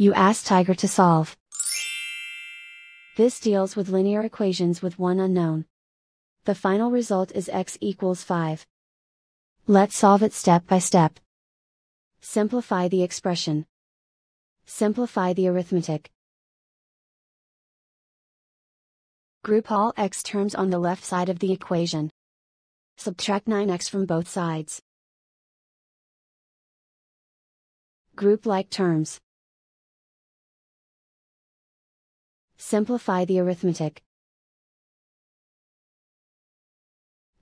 You ask Tiger to solve. This deals with linear equations with one unknown. The final result is x equals 5. Let's solve it step by step. Simplify the expression. Simplify the arithmetic. Group all x terms on the left side of the equation. Subtract 9x from both sides. Group like terms. Simplify the arithmetic.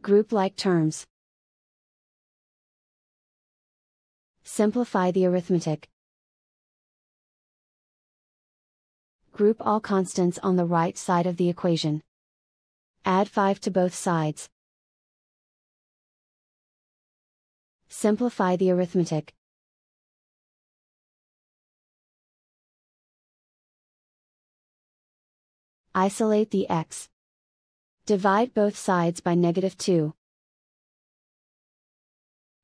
Group like terms. Simplify the arithmetic. Group all constants on the right side of the equation. Add 5 to both sides. Simplify the arithmetic. Isolate the x. Divide both sides by negative 2.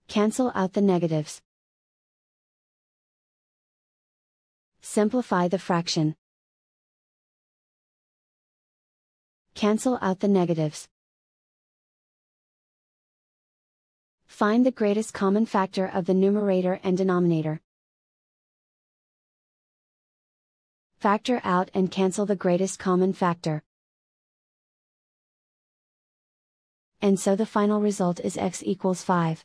Cancel out the negatives. Simplify the fraction. Cancel out the negatives. Find the greatest common factor of the numerator and denominator. Factor out and cancel the greatest common factor. And so the final result is x equals 5.